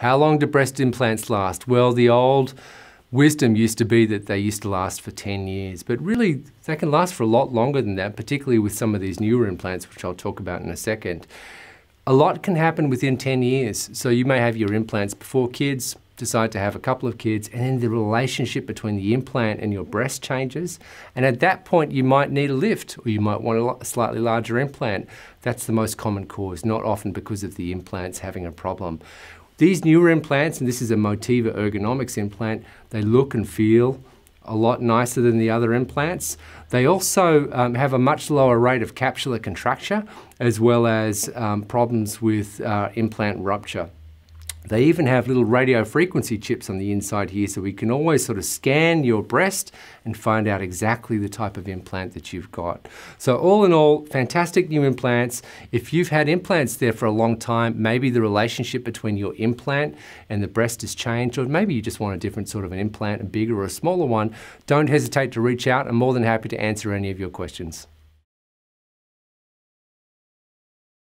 How long do breast implants last? Well, the old wisdom used to be that they used to last for 10 years, but really they can last for a lot longer than that, particularly with some of these newer implants, which I'll talk about in a second. A lot can happen within 10 years. So you may have your implants before kids, decide to have a couple of kids, and then the relationship between the implant and your breast changes. And at that point, you might need a lift or you might want a slightly larger implant. That's the most common cause, not often because of the implants having a problem. These newer implants, and this is a Motiva Ergonomix implant, they look and feel a lot nicer than the other implants. They also um, have a much lower rate of capsular contracture as well as um, problems with uh, implant rupture. They even have little radio frequency chips on the inside here so we can always sort of scan your breast and find out exactly the type of implant that you've got. So all in all, fantastic new implants. If you've had implants there for a long time, maybe the relationship between your implant and the breast has changed, or maybe you just want a different sort of an implant, a bigger or a smaller one, don't hesitate to reach out. I'm more than happy to answer any of your questions.